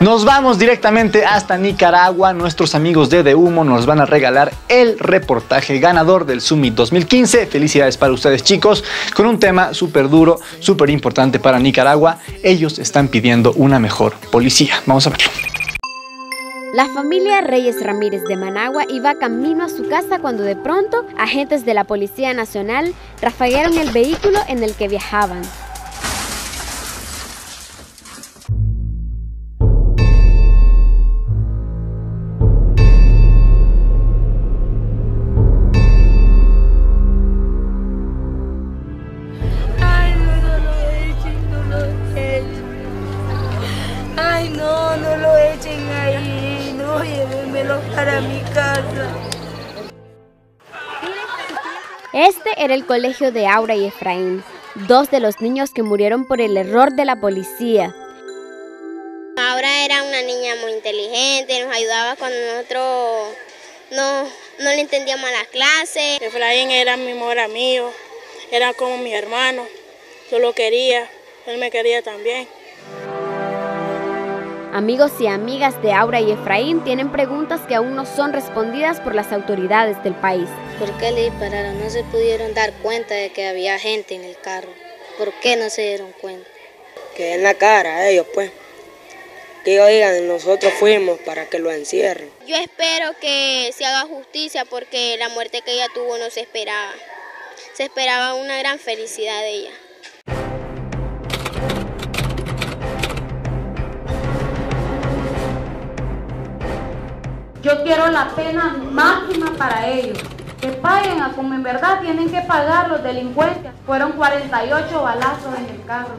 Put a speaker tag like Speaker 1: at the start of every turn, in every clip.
Speaker 1: Nos vamos directamente hasta Nicaragua. Nuestros amigos de De Humo nos van a regalar el reportaje ganador del Summit 2015. Felicidades para ustedes, chicos, con un tema súper duro, súper importante para Nicaragua. Ellos están pidiendo una mejor policía. Vamos a verlo.
Speaker 2: La familia Reyes Ramírez de Managua iba camino a su casa cuando de pronto agentes de la Policía Nacional rafaguearon el vehículo en el que viajaban.
Speaker 3: Para mi casa.
Speaker 2: Este era el colegio de Aura y Efraín, dos de los niños que murieron por el error de la policía.
Speaker 4: Aura era una niña muy inteligente, nos ayudaba cuando nosotros no, no le entendíamos las clases.
Speaker 3: Efraín era mi mejor amigo, era como mi hermano, yo lo quería, él me quería también.
Speaker 2: Amigos y amigas de Aura y Efraín tienen preguntas que aún no son respondidas por las autoridades del país.
Speaker 4: ¿Por qué le dispararon? No se pudieron dar cuenta de que había gente en el carro. ¿Por qué no se dieron cuenta?
Speaker 5: Que en la cara a ellos, pues. Que ellos digan, nosotros fuimos para que lo encierren.
Speaker 4: Yo espero que se haga justicia porque la muerte que ella tuvo no se esperaba. Se esperaba una gran felicidad de ella.
Speaker 6: Yo quiero la pena máxima para ellos. Que paguen a como en verdad tienen que pagar los delincuentes. Fueron 48 balazos en el carro.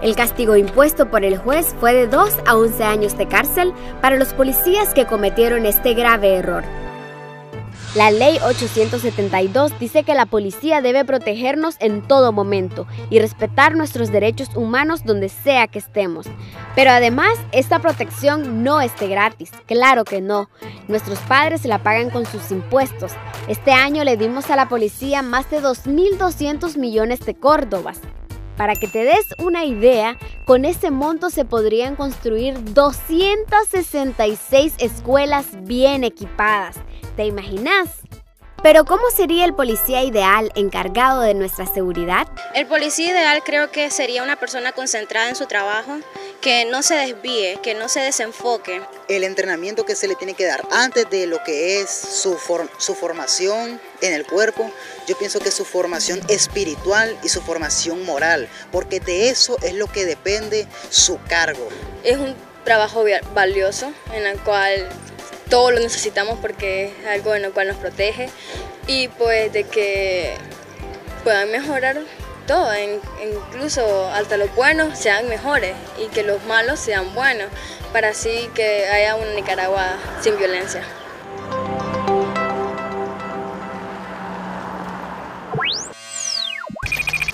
Speaker 2: El castigo impuesto por el juez fue de 2 a 11 años de cárcel para los policías que cometieron este grave error. La ley 872 dice que la policía debe protegernos en todo momento y respetar nuestros derechos humanos donde sea que estemos. Pero además, esta protección no esté gratis, claro que no. Nuestros padres la pagan con sus impuestos. Este año le dimos a la policía más de 2.200 millones de córdobas. Para que te des una idea, con ese monto se podrían construir 266 escuelas bien equipadas. ¿Te imaginas? Pero ¿cómo sería el policía ideal encargado de nuestra seguridad?
Speaker 7: El policía ideal creo que sería una persona concentrada en su trabajo, que no se desvíe, que no se desenfoque.
Speaker 8: El entrenamiento que se le tiene que dar antes de lo que es su, for su formación en el cuerpo, yo pienso que su formación espiritual y su formación moral, porque de eso es lo que depende su cargo.
Speaker 7: Es un trabajo valioso en el cual todo lo necesitamos porque es algo en lo cual nos protege y pues de que puedan mejorar todo, incluso hasta los buenos sean mejores y que los malos sean buenos, para así que haya una Nicaragua sin violencia.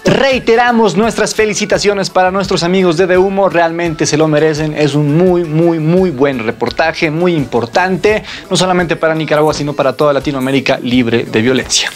Speaker 1: Reiteramos nuestras felicitaciones para nuestros amigos de De Humo, realmente se lo merecen, es un muy, muy, muy buen reportaje, muy importante, no solamente para Nicaragua, sino para toda Latinoamérica libre de violencia.